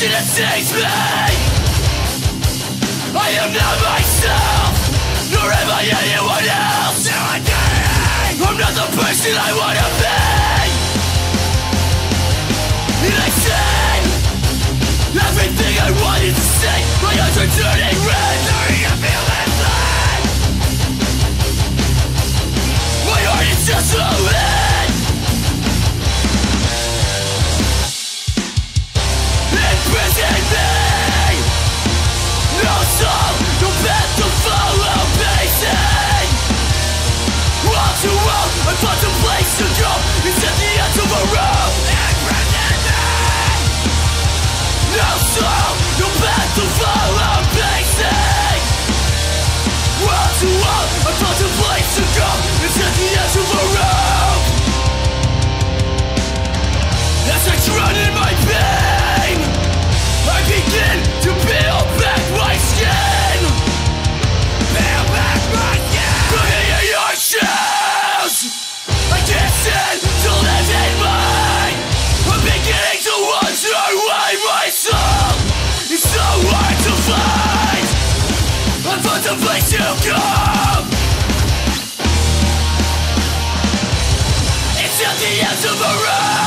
passion that saves me I am not myself Nor am I anyone else. I'm not the person I wanna be. And I said Everything I wanted to say. My eyes are turning red soul, no path to follow wall, I found a place to go It's at the edge of a As I drown in my pain I begin to peel back my skin Peel back my skin your shoes! I can't It's not the end of a road